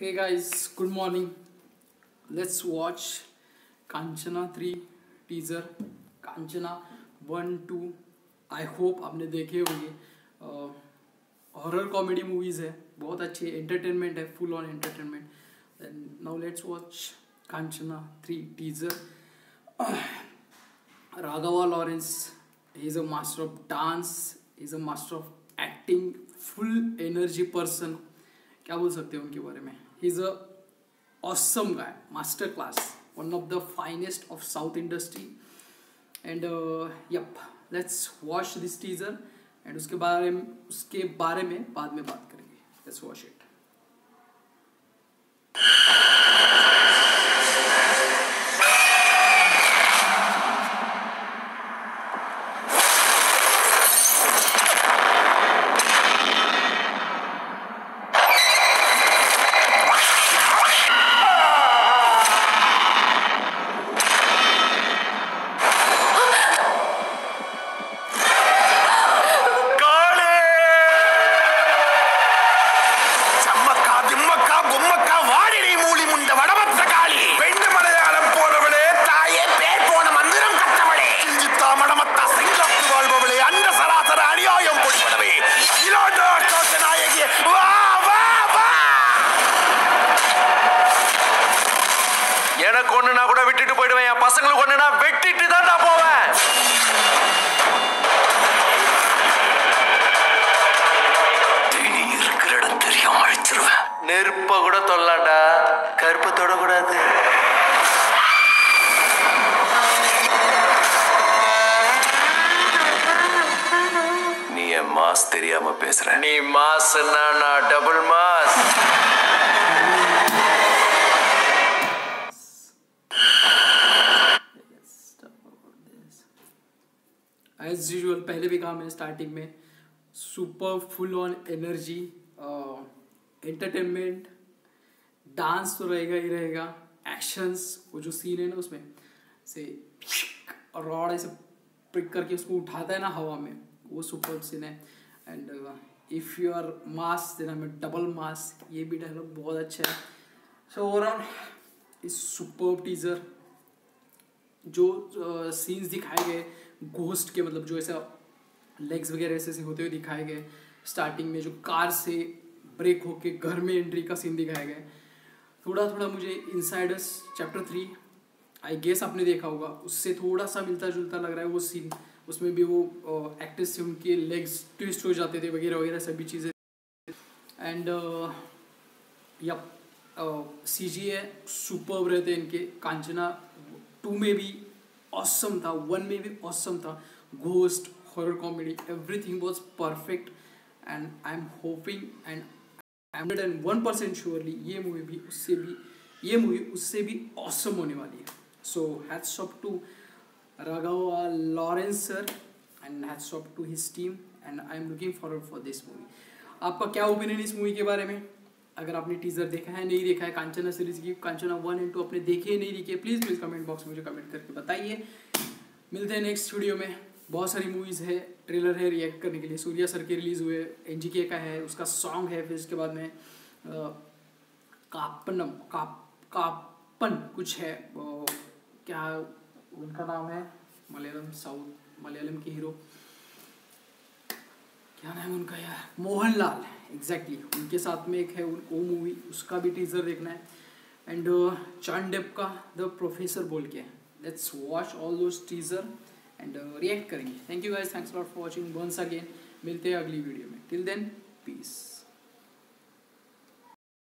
Hey guys, good morning. Let's watch Kanchana 3 teaser. Kanchana 1, 2. I hope आपने देखे होंगे horror comedy movies है बहुत अच्छी एंटरटेनमेंट है full on entertainment and now let's watch Kanchana three teaser Raghava Lawrence is a master of dance is a master of acting full energy person क्या बोल सकते हैं उनके बारे में ही is awesome guy guy master class one of the finest of south industry and yup let's watch this teaser and उसके बारे उसके बारे में बाद में बात करेंगे. लेट्स watch इट போயிடுவேன். என் பசங்களுக்கு ஒண்ணுனா வெட்டிட்டு தான் நான் போவேன். இருக்கிற இடம் தெரியாம அழிச்சிருவேன். நெருப்ப கூட தொல்லாண்டா. கருப்பை தொடக்கூடாது. நீ என் மாஸ் தெரியாம பேசுற. நீ மாஸ்னா நான் டபுள் மாஸ். एज यूजल पहले भी कहा मैंने स्टार्टिंग में super full on energy entertainment dance तो रहेगा ही रहेगा एक्शंस वो जो सीन है ना उसमें, से रॉड ऐसे पिक करके उसको उठाता है ना हवा में, वो सुपर सीन है। And if you are mass देना में डबल मास ये भी डायलॉग बहुत अच्छा है। सो ओवरऑल इस सुपर टीजर जो सीन्स दिखाए गए घोस्ट के मतलब जो ऐसा लेग्स वगैरह ऐसे ऐसे होते हुए दिखाए गए स्टार्टिंग में जो कार से ब्रेक होके घर में एंट्री का सीन दिखाया गया। थोड़ा थोड़ा मुझे insiders chapter three I guess आपने देखा होगा, उससे थोड़ा सा मिलता जुलता लग रहा है वो सीन उसमें भी वो एक्ट्रेस से उनके लेग्स ट्विस्ट हो जाते थे, वगैरह वगैरह सभी चीज़ें। एंड या सी जी है सुपर रहते इनके, कांचना टू में भी ऑसम था वन में भी ऑसम था। Ghost horror comedy everything was perfect and I am hoping and am and one percent surely ये मूवी भी उससे भी, ये मूवी उससे भी ऑसम होने वाली है। So hats off to Raghava Lawrence sir and hats off to his team and I am looking forward for this movie आपका क्या ओपिनियन इस मूवी के बारे में? अगर आपने टीजर देखा है, नहीं देखा है कांचना सीरीज़ की कांचना वन एंड टू अपने देखे नहीं देखे प्लीज़ प्लीज़ कमेंट बॉक्स में मुझे कमेंट करके बताइए। मिलते हैं नेक्स्ट वीडियो में। बहुत सारी मूवीज़ है ट्रेलर है रिएक्ट करने के लिए। सूर्या सर के रिलीज़ हुए एन का है, उसका सॉन्ग है, फिर उसके बाद में कापनम, काप, कापन कुछ है क्या, उनका नाम है? मलयालम साउथ, मलयालम के हीरो क्या नाम है उनका यार? मोहनलाल। Exactly exactly. उनके साथ में एक है उन वो मूवी उसका भी टीजर देखना है। एंड चांडेप का द प्रोफेसर बोल के let's watch all those teaser and react करेंगे। Thank you guys thanks for watching once again मिलते हैं अगली वीडियो में। Till then peace